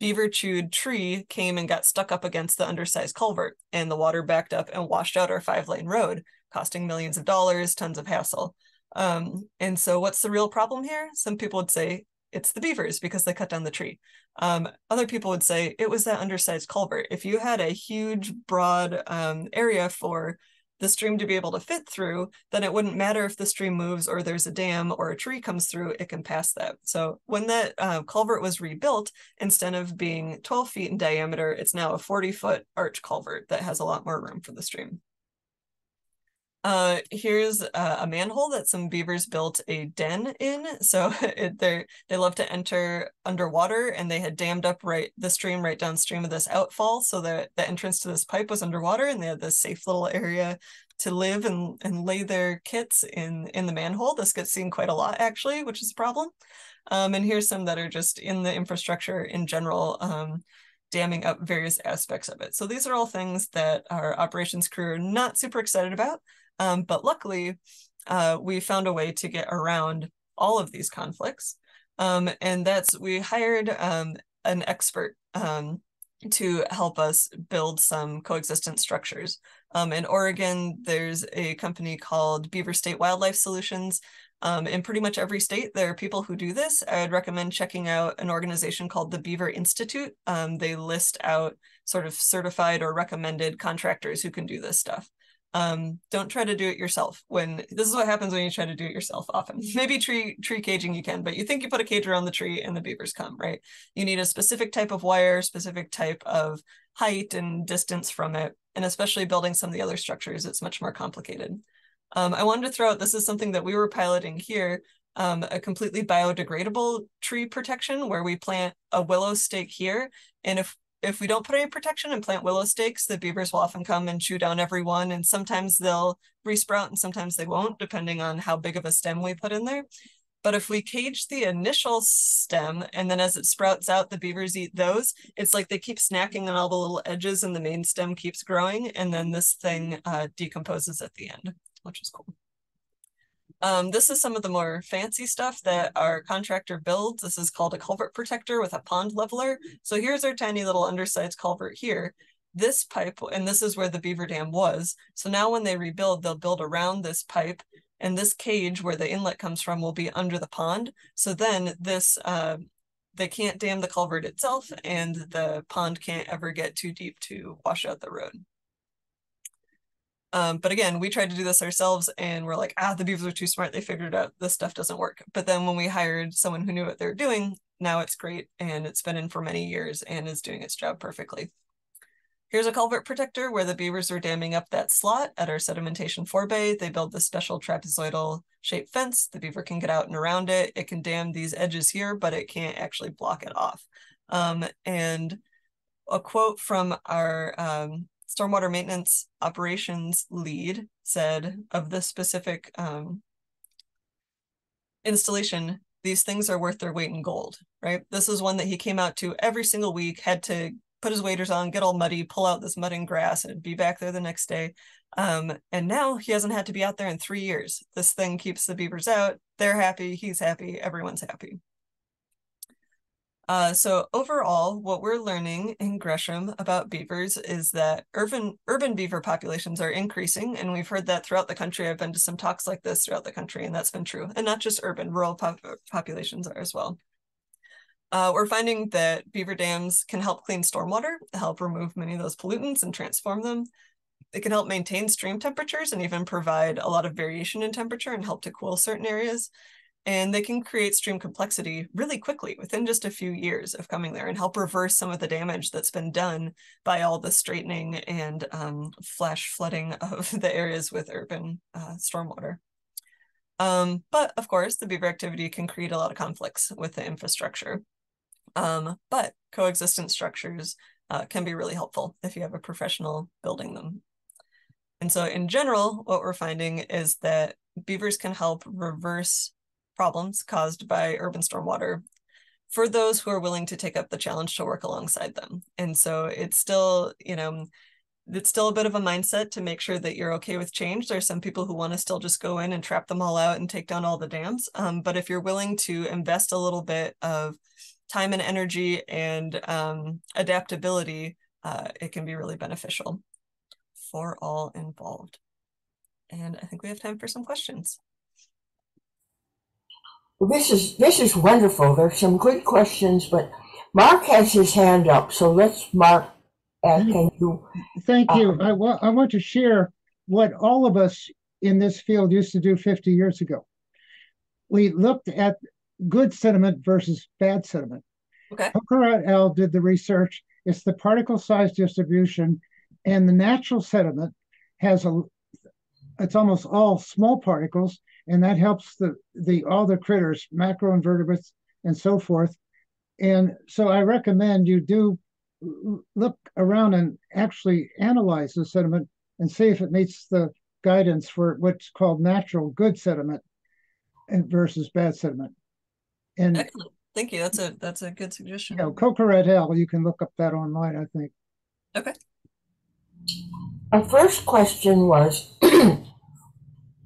beaver chewed tree came and got stuck up against the undersized culvert and the water backed up and washed out our five lane road, costing millions of dollars, tons of hassle. Um, and so what's the real problem here? Some people would say it's the beavers because they cut down the tree. Um, other people would say it was that undersized culvert. If you had a huge, broad um, area for the stream to be able to fit through, then it wouldn't matter if the stream moves or there's a dam or a tree comes through, it can pass that. So when that uh, culvert was rebuilt, instead of being 12 feet in diameter, it's now a 40 foot arch culvert that has a lot more room for the stream. Uh, here's a manhole that some beavers built a den in. So they they love to enter underwater, and they had dammed up right the stream right downstream of this outfall, so that the entrance to this pipe was underwater, and they had this safe little area to live and and lay their kits in in the manhole. This gets seen quite a lot actually, which is a problem. Um, and here's some that are just in the infrastructure in general. Um, damming up various aspects of it. So these are all things that our operations crew are not super excited about. Um, but luckily, uh, we found a way to get around all of these conflicts. Um, and that's we hired um, an expert um, to help us build some coexistence structures. Um, in Oregon, there's a company called Beaver State Wildlife Solutions. Um, in pretty much every state, there are people who do this. I'd recommend checking out an organization called the Beaver Institute. Um, they list out sort of certified or recommended contractors who can do this stuff um don't try to do it yourself when this is what happens when you try to do it yourself often maybe tree tree caging you can but you think you put a cage around the tree and the beavers come right you need a specific type of wire specific type of height and distance from it and especially building some of the other structures it's much more complicated um, i wanted to throw out this is something that we were piloting here um, a completely biodegradable tree protection where we plant a willow stake here and if if we don't put any protection and plant willow stakes, the beavers will often come and chew down every one. And sometimes they'll resprout and sometimes they won't, depending on how big of a stem we put in there. But if we cage the initial stem and then as it sprouts out, the beavers eat those, it's like they keep snacking on all the little edges and the main stem keeps growing. And then this thing uh, decomposes at the end, which is cool. Um, this is some of the more fancy stuff that our contractor builds. This is called a culvert protector with a pond leveler. So here's our tiny little undersized culvert here. This pipe, and this is where the beaver dam was. So now when they rebuild, they'll build around this pipe and this cage where the inlet comes from will be under the pond. So then this, uh, they can't dam the culvert itself and the pond can't ever get too deep to wash out the road. Um, but again, we tried to do this ourselves and we're like, ah, the beavers are too smart. They figured out this stuff doesn't work. But then when we hired someone who knew what they were doing, now it's great and it's been in for many years and is doing its job perfectly. Here's a culvert protector where the beavers are damming up that slot at our sedimentation forebay. They build this special trapezoidal shaped fence. The beaver can get out and around it. It can dam these edges here, but it can't actually block it off. Um, and a quote from our um, stormwater maintenance operations lead said of this specific um, installation, these things are worth their weight in gold, right? This is one that he came out to every single week, had to put his waders on, get all muddy, pull out this mud and grass, and be back there the next day. Um, and now he hasn't had to be out there in three years. This thing keeps the beavers out. They're happy. He's happy. Everyone's happy. Uh, so overall, what we're learning in Gresham about beavers is that urban urban beaver populations are increasing, and we've heard that throughout the country. I've been to some talks like this throughout the country, and that's been true. And not just urban, rural pop populations are as well. Uh, we're finding that beaver dams can help clean stormwater, help remove many of those pollutants and transform them. It can help maintain stream temperatures and even provide a lot of variation in temperature and help to cool certain areas and they can create stream complexity really quickly within just a few years of coming there and help reverse some of the damage that's been done by all the straightening and um, flash flooding of the areas with urban uh, stormwater. Um, but of course, the beaver activity can create a lot of conflicts with the infrastructure. Um, but coexistence structures uh, can be really helpful if you have a professional building them. And so in general, what we're finding is that beavers can help reverse problems caused by urban stormwater for those who are willing to take up the challenge to work alongside them. And so it's still, you know, it's still a bit of a mindset to make sure that you're okay with change. There are some people who want to still just go in and trap them all out and take down all the dams. Um, but if you're willing to invest a little bit of time and energy and um, adaptability, uh, it can be really beneficial for all involved. And I think we have time for some questions. Well, this is this is wonderful. There's some good questions, but Mark has his hand up, so let's Mark. Uh, can you? Thank you. Um, I want I want to share what all of us in this field used to do 50 years ago. We looked at good sediment versus bad sediment. Okay. Hooker et al. did the research. It's the particle size distribution, and the natural sediment has a. It's almost all small particles, and that helps the the all the critters, macroinvertebrates, and so forth. And so I recommend you do look around and actually analyze the sediment and see if it meets the guidance for what's called natural good sediment and versus bad sediment. And Excellent. Thank you. That's a that's a good suggestion. know, Coker et al. You can look up that online. I think. Okay. Our first question was,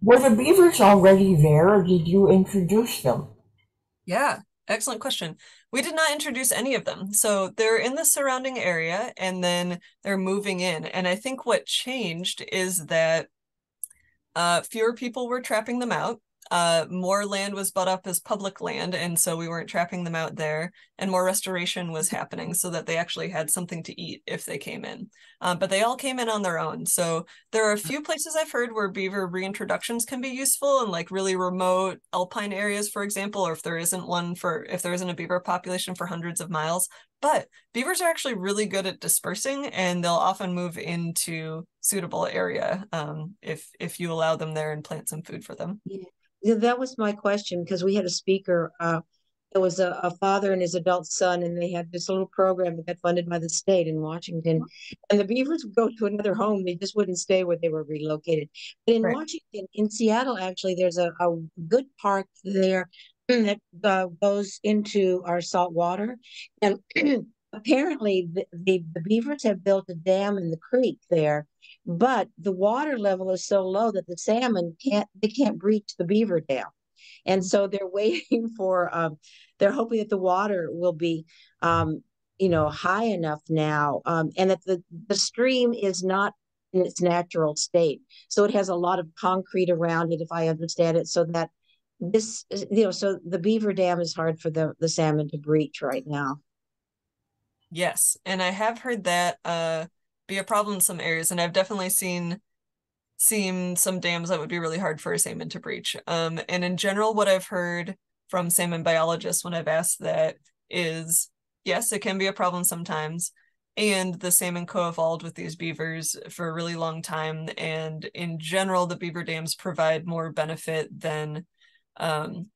were the beavers already there, or did you introduce them? Yeah, excellent question. We did not introduce any of them. So they're in the surrounding area and then they're moving in. And I think what changed is that uh, fewer people were trapping them out. Uh, more land was bought up as public land, and so we weren't trapping them out there, and more restoration was happening so that they actually had something to eat if they came in. Uh, but they all came in on their own. So there are a few places I've heard where beaver reintroductions can be useful in like really remote alpine areas, for example, or if there isn't one for if there isn't a beaver population for hundreds of miles. But beavers are actually really good at dispersing and they'll often move into suitable area um, if if you allow them there and plant some food for them. Yeah, that was my question because we had a speaker. Uh, it was a, a father and his adult son, and they had this little program that got funded by the state in Washington. And the beavers would go to another home; they just wouldn't stay where they were relocated. But in Right. Washington, in Seattle, actually, there's a, a good park there that uh, goes into our salt water, and apparently the, the the beavers have built a dam in the creek there but the water level is so low that the salmon can't they can't breach the beaver dam. And so they're waiting for um, they're hoping that the water will be um, you know high enough now um, and that the the stream is not in its natural state. So it has a lot of concrete around it if i understand it so that this you know so the beaver dam is hard for the the salmon to breach right now Yes, and I have heard that uh be a problem in some areas, and I've definitely seen seen some dams that would be really hard for a salmon to breach. Um, and in general, what I've heard from salmon biologists when I've asked that is yes, it can be a problem sometimes. And the salmon co-evolved with these beavers for a really long time. And in general, the beaver dams provide more benefit than um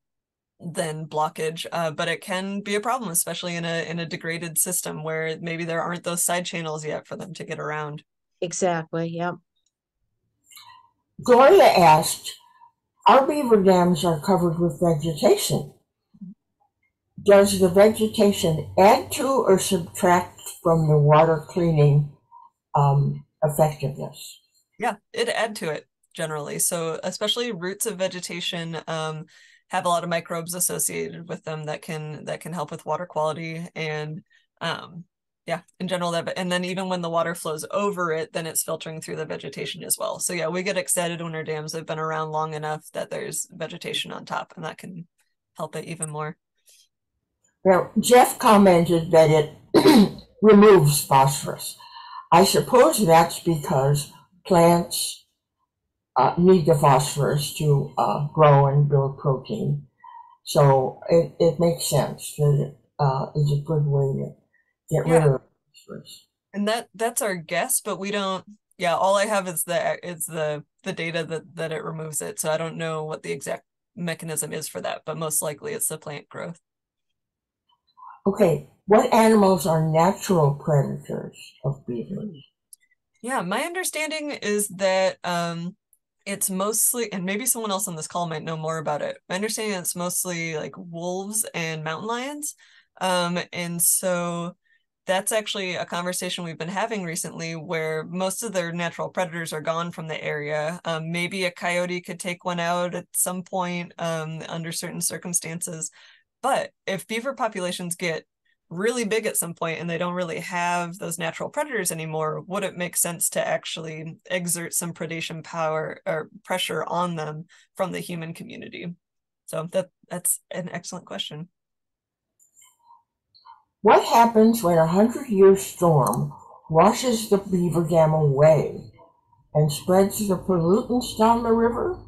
than blockage, uh, but it can be a problem, especially in a in a degraded system where maybe there aren't those side channels yet for them to get around. exactly yeah Gloria asked, our beaver dams are covered with vegetation. Does the vegetation add to or subtract from the water cleaning um, effectiveness? Yeah, it add to it generally. So especially roots of vegetation um, have a lot of microbes associated with them that can that can help with water quality and um, yeah, in general that. And then even when the water flows over it, then it's filtering through the vegetation as well. So yeah, we get excited when our dams have been around long enough that there's vegetation on top, and that can help it even more. Now, Jeff commented that it removes phosphorus. I suppose that's because plants uh, need the phosphorus to uh, grow and build protein. So it, it makes sense that it uh, is a good way to get rid Yeah. of phosphorus. and that that's our guess but we don't yeah all i have is the is the the data that that it removes it so i don't know what the exact mechanism is for that but most likely it's the plant growth Okay, what animals are natural predators of beavers? yeah my understanding is that um it's mostly and maybe someone else on this call might know more about it my understanding it's mostly like wolves and mountain lions um and so that's actually a conversation we've been having recently where most of their natural predators are gone from the area. Um, maybe a coyote could take one out at some point um, under certain circumstances. But if beaver populations get really big at some point and they don't really have those natural predators anymore, would it make sense to actually exert some predation power or pressure on them from the human community? So that that's an excellent question. What happens when a hundred year storm washes the beaver dam away and spreads the pollutants down the river?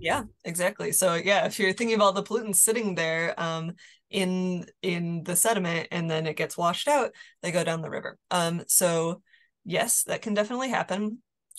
Yeah, exactly. So yeah, if you're thinking of all the pollutants sitting there um, in in the sediment and then it gets washed out, they go down the river. Um, so yes, that can definitely happen.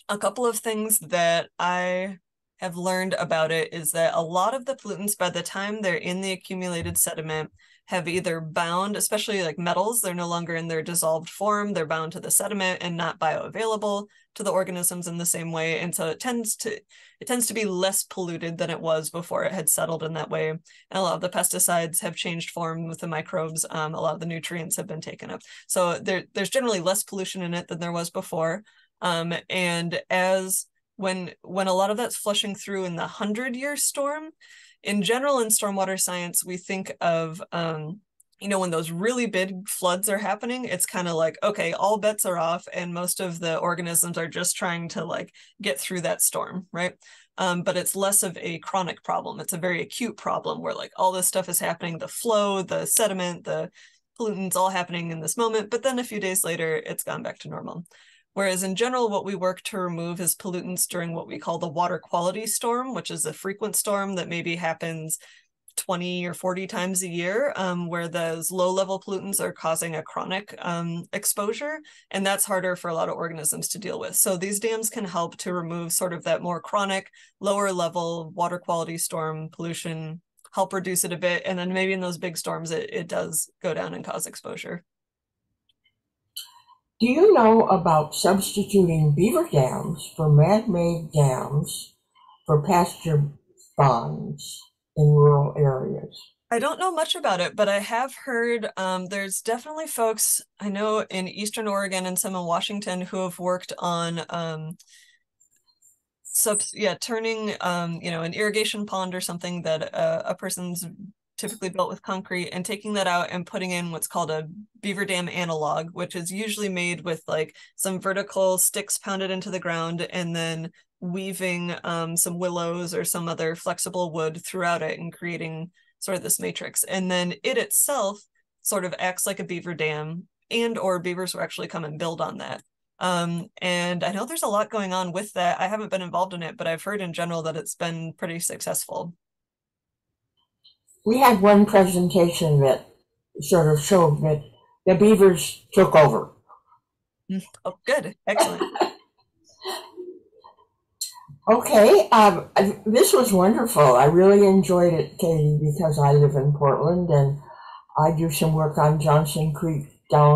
A couple of things that I have learned about it is that a lot of the pollutants, by the time they're in the accumulated sediment, have either bound, especially like metals, they're no longer in their dissolved form, they're bound to the sediment and not bioavailable to the organisms in the same way. And so it tends to it tends to be less polluted than it was before it had settled in that way. And a lot of the pesticides have changed form with the microbes. Um, a lot of the nutrients have been taken up. So there, there's generally less pollution in it than there was before. Um, and as when when a lot of that's flushing through in the hundred year storm, in general in stormwater science, we think of um, you know, when those really big floods are happening, it's kind of like, okay, all bets are off, and most of the organisms are just trying to like get through that storm, right? Um, but it's less of a chronic problem. It's a very acute problem where like all this stuff is happening, the flow, the sediment, the pollutants all happening in this moment, but then a few days later, it's gone back to normal. Whereas in general, what we work to remove is pollutants during what we call the water quality storm, which is a frequent storm that maybe happens 20 or 40 times a year, um, where those low level pollutants are causing a chronic um, exposure. And that's harder for a lot of organisms to deal with. So these dams can help to remove sort of that more chronic, lower level water quality storm pollution, help reduce it a bit. And then maybe in those big storms, it, it does go down and cause exposure. Do you know about substituting beaver dams for man-made dams for pasture ponds in rural areas? I don't know much about it, but I have heard um, there's definitely folks I know in Eastern Oregon and some in Washington who have worked on um, yeah turning um, you know an irrigation pond or something that uh, a person's typically built with concrete and taking that out and putting in what's called a beaver dam analog, which is usually made with like some vertical sticks pounded into the ground and then weaving um, some willows or some other flexible wood throughout it and creating sort of this matrix. And then it itself sort of acts like a beaver dam and or beavers will actually come and build on that. Um, and I know there's a lot going on with that. I haven't been involved in it, but I've heard in general that it's been pretty successful we had one presentation that sort of showed that the beavers took over. Oh, good. Excellent. okay. Um, this was wonderful. I really enjoyed it, Katie, because I live in Portland and I do some work on Johnson Creek down